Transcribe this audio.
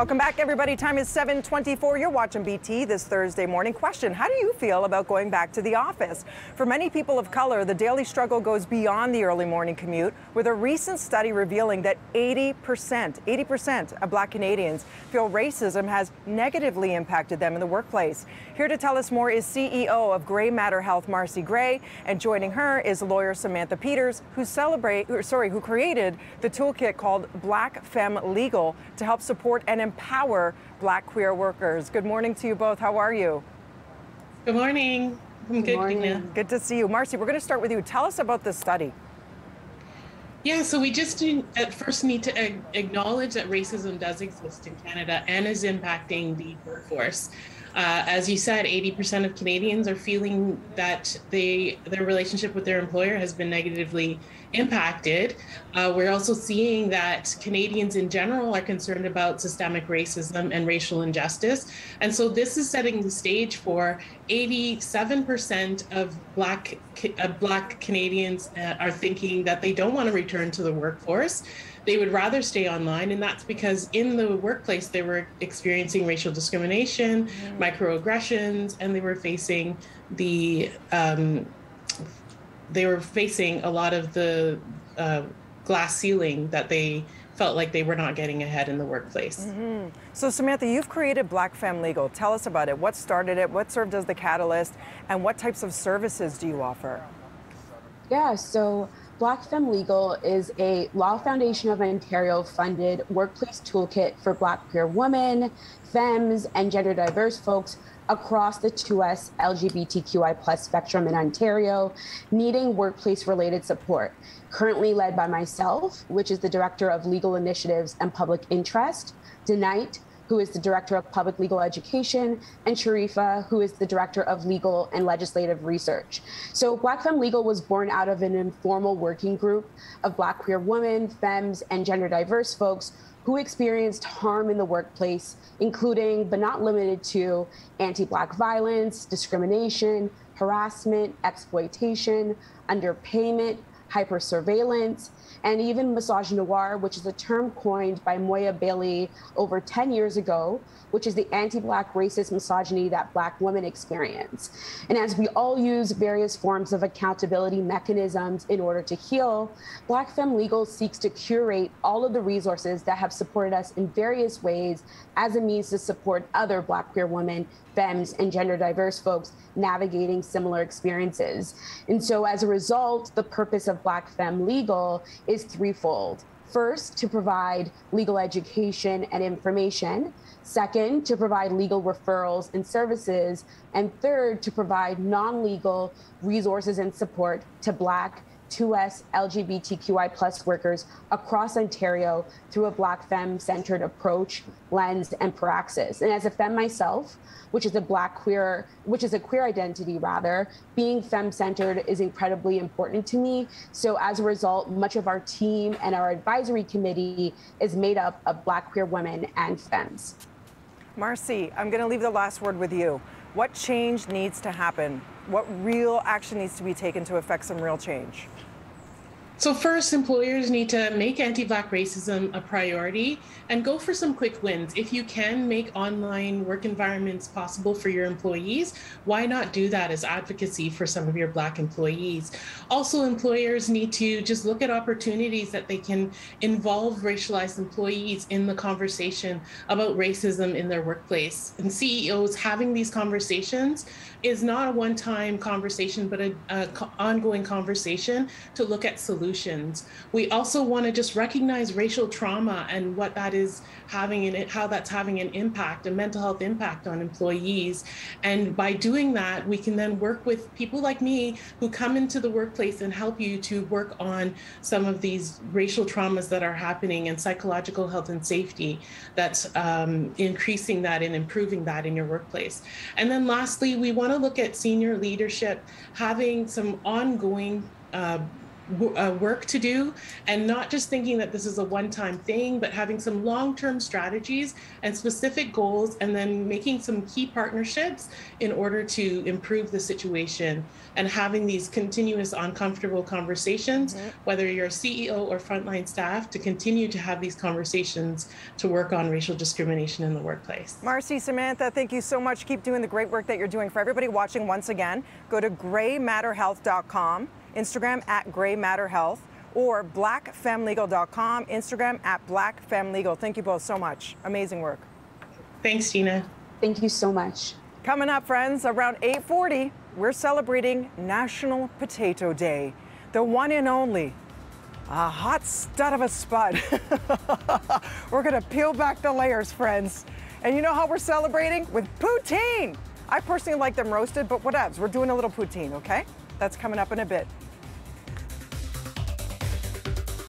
Welcome back, everybody. Time is 724. You're watching BT this Thursday morning. Question How do you feel about going back to the office? For many people of color, the daily struggle goes beyond the early morning commute, with a recent study revealing that 80%, 80% of black Canadians feel racism has negatively impacted them in the workplace. Here to tell us more is CEO of Gray Matter Health, Marci Gray, and joining her is lawyer Samantha Peters, who celebrate, or sorry, who created the toolkit called Black Femme Legal to help support and empower black queer workers. Good morning to you both. How are you? Good morning. I'm good, morning. Good to see you. Marci, we're going to start with you. Tell us about this study. Yeah, so we just at first need to acknowledge that racism does exist in Canada and is impacting the workforce. Uh, as you said, 80% of Canadians are feeling that they their relationship with their employer has been negatively impacted. Uh, we're also seeing that Canadians in general are concerned about systemic racism and racial injustice. And so this is setting the stage for 87% of Black, uh, Black Canadians uh, are thinking that they don't want to return to the workforce they would rather stay online. And that's because in the workplace, they were experiencing racial discrimination, mm. microaggressions, and they were facing the, um, they were facing a lot of the uh, glass ceiling that they felt like they were not getting ahead in the workplace. Mm-hmm. So, Samantha, you've created Black Femme Legal. Tell us about it. What started it? What served as the catalyst? And what types of services do you offer? Yeah, so Black Femme Legal is a Law Foundation of Ontario funded workplace toolkit for Black queer women, femmes, and gender diverse folks across the 2S LGBTQI plus spectrum in Ontario needing workplace related support. Currently led by myself, which is the Director of Legal Initiatives and Public Interest, Tonight, who is the Director of Public Legal Education, and Sharifa, who is the Director of Legal and Legislative Research. So Black Femme Legal was born out of an informal working group of Black queer women, femmes, and gender diverse folks who experienced harm in the workplace, including but not limited to anti Black violence, discrimination, harassment, exploitation, underpayment, hypersurveillance, and even massage misogynoir, which is a term coined by Moya Bailey over 10 years ago, which is the anti Black racist misogyny that Black women experience. And as we all use various forms of accountability mechanisms in order to heal, Black Femme Legal seeks to curate all of the resources that have supported us in various ways as a means to support other Black queer women femmes and gender diverse folks navigating similar experiences. And so as a result, the purpose of Black Femme Legal is threefold. First, to provide legal education and information. Second, to provide legal referrals and services. And third, to provide non legal resources and support to Black 2S LGBTQI plus workers across Ontario through a Black femme centered approach, lens, and praxis. And as a femme myself, which is a Black queer, which is a queer identity rather, being femme centered is incredibly important to me. So as a result, much of our team and our advisory committee is made up of Black queer women and femmes. Marci, I'm going to leave the last word with you. What change needs to happen? What real action needs to be taken to affect some real change? So, first, employers need to make anti Black racism a priority and go for some quick wins. If you can make online work environments possible for your employees, why not do that as advocacy for some of your Black employees? Also, employers need to just look at opportunities that they can involve racialized employees in the conversation about racism in their workplace. And CEOs having these conversations is not a one time conversation, but an ongoing conversation to look at solutions. We also want to just recognize racial trauma and what that is having in it, how that's having an impact, a mental health impact on employees. And by doing that, we can then work with people like me who come into the workplace and help you to work on some of these racial traumas that are happening and psychological health and safety that's um, increasing that and improving that in your workplace. And then lastly, we want to look at senior leadership having some ongoing uh, uh, work to do and not just thinking that this is a one time thing, but having some long term strategies and specific goals, and then making some key partnerships in order to improve the situation and having these continuous uncomfortable conversations, mm-hmm. whether you're a CEO or frontline staff, to continue to have these conversations to work on racial discrimination in the workplace. Marci, Samantha, thank you so much. Keep doing the great work that you're doing. For everybody watching, once again, go to graymatterhealth.com Instagram at Gray Matter Health, or blackfemmelegal.com, Instagram at blackfemmelegal. Thank you both so much. Amazing work. Thanks, Gina. Thank you so much. Coming up, friends, around 840, we're celebrating National Potato Day, the one and only. A hot stud of a spud. we're gonna peel back the layers, friends. And you know how we're celebrating? With poutine. I personally like them roasted, but whatevs. We're doing a little poutine, okay? That's coming up in a bit.